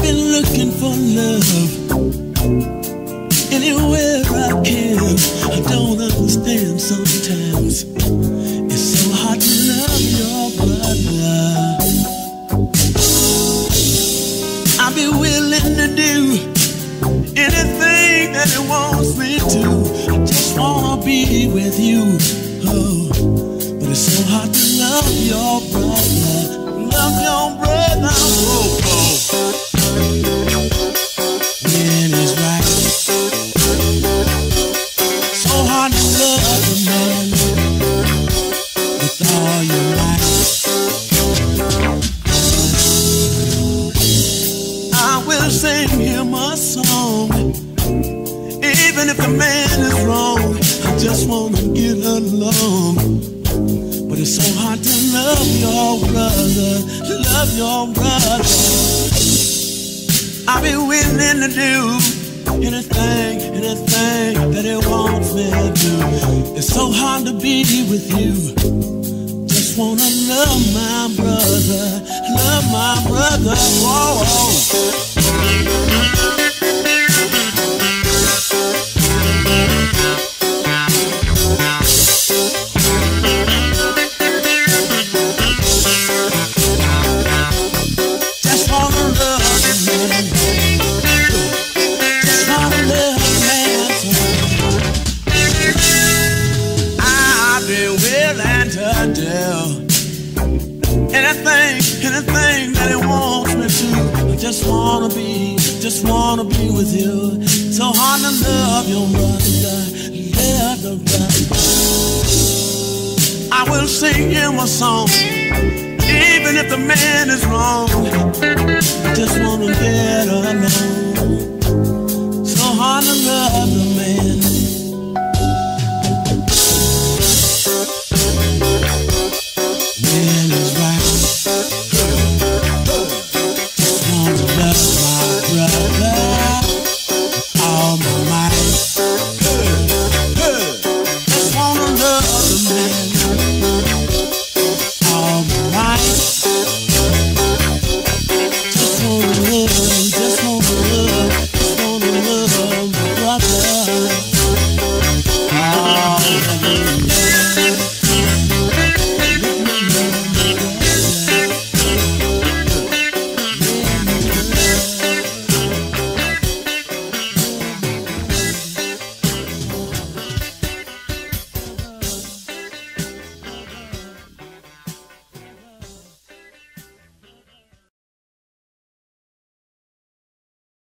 been looking for love anywhere I can. I don't understand sometimes. It's so hard to love your brother. I'll be willing to do anything that he wants me to. I just wanna be with you. Oh, but it's so hard to love your brother. Love your brother. Oh, oh. I sing him a song, even if the man is wrong. I just wanna get along. But it's so hard to love your brother, love your brother. I'll be willing to do anything, anything that he wants me to do. It's so hard to be with you. Just wanna love my brother, love my brother. Whoa. Just wanna be, just wanna be with you. So hard to love your brother, love your brother. I will sing him a song, even if the man is wrong.